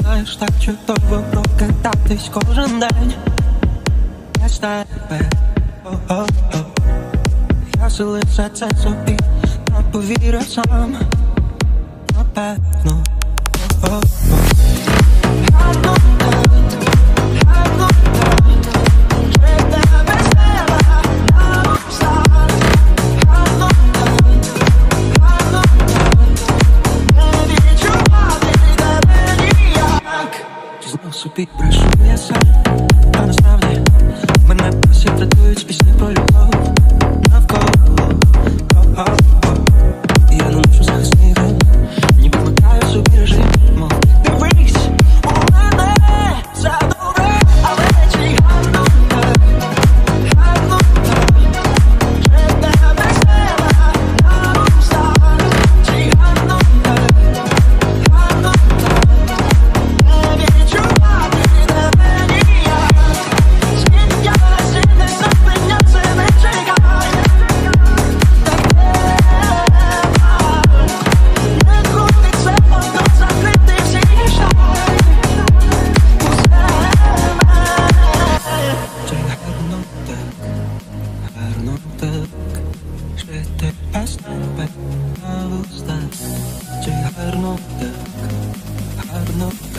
Знаєш, так чудово прокататись кожен день. Я ж тебе, я сили це собі, та повірив сам, напевно. su ti presumiese. の中あの中